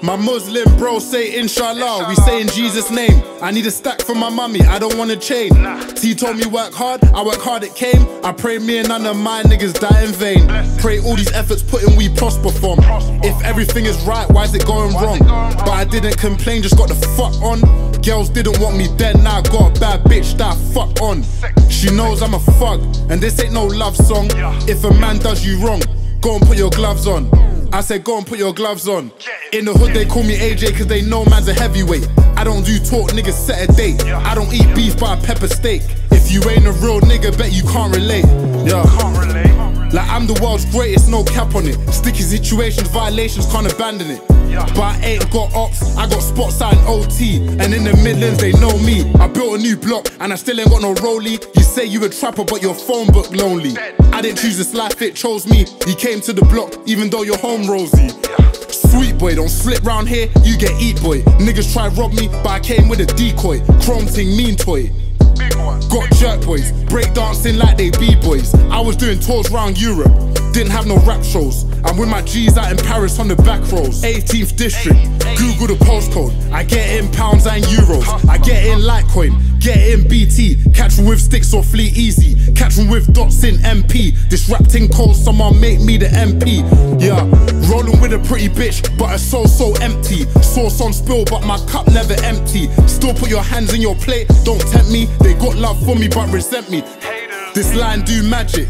My Muslim bro say inshallah, we say in Jesus' name. I need a stack for my mummy, I don't want a chain. T told me work hard, I work hard, it came. I pray me and none of my niggas die in vain. Pray all these efforts put in, we prosper from. If everything is right, why is it going wrong? But I didn't complain, just got the fuck on. Girls didn't want me dead, now I got a bad bitch that I fuck on. She knows I'm a fuck, and this ain't no love song. If a man does you wrong, go and put your gloves on. I said, go and put your gloves on. In the hood, they call me AJ cause they know man's a heavyweight. I don't do talk, niggas set a date. I don't eat beef but a pepper steak. If you ain't a real nigga, bet you can't relate. Yeah. I'm the world's greatest, no cap on it. Sticky situations, violations, can't abandon it. But I ain't got ops, I got spots out in OT. And in the Midlands, they know me. I built a new block and I still ain't got no rollie. You say you a trapper, but your phone book lonely. I didn't choose this life, it chose me. You came to the block, even though you're home, Rosie. Sweet boy, don't slip round here, you get eat boy. Niggas try rob me, but I came with a decoy. Chrome ting, mean toy. Got jerk boys, break dancing like they b-boys. I was doing tours round Europe, didn't have no rap shows. I'm with my G's out in Paris on the back roads. 18th district, Google the postcode. I get in pounds and euros. I get in Litecoin, get in BT. Catch me with sticks or fleet easy. Catch me with dots in MP. This rap cold, someone make me the MP. Yeah, rolling with a pretty bitch, but her soul so empty. Sauce on spill, but my cup never empty. Still put your hands in your plate, don't tempt me. They got love for me, but resent me. This line do magic.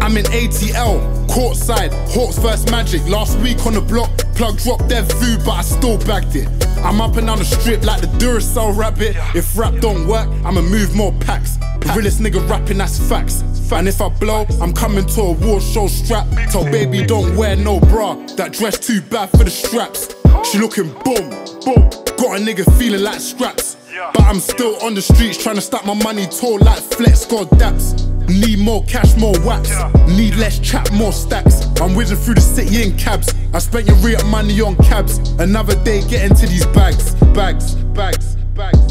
I'm in ATL, courtside, Hawks first magic. Last week on the block, plug dropped their food, but I still bagged it. I'm up and down the strip like the Duracell rabbit. If rap don't work, I'ma move more packs. The realest nigga rapping, that's facts. And if I blow, I'm coming to a war show strap. Tell baby don't wear no bra, that dress too bad for the straps. She looking boom, boom. Got a nigga feeling like scraps. But I'm still on the streets trying to stack my money tall like flex, got daps. Need more cash, more wax. Need less chat, more stacks. I'm whizzing through the city in cabs. I spent your real money on cabs. Another day getting to these bags, bags, bags, bags.